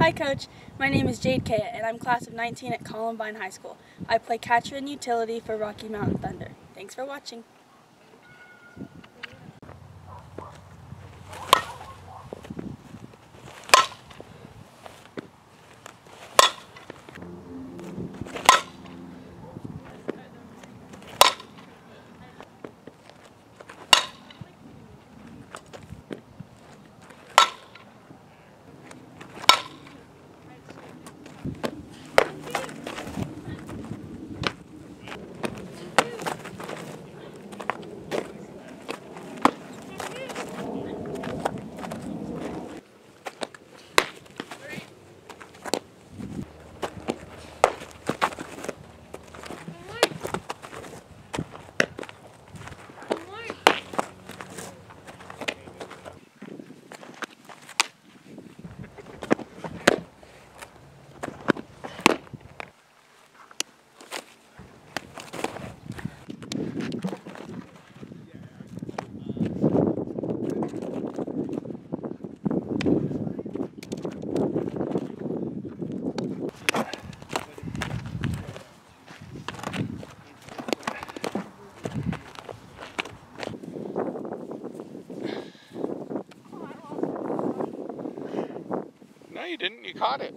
Hi Coach, my name is Jade Caya and I'm class of 19 at Columbine High School. I play catcher and utility for Rocky Mountain Thunder. Thanks for watching. No, you didn't. You caught it.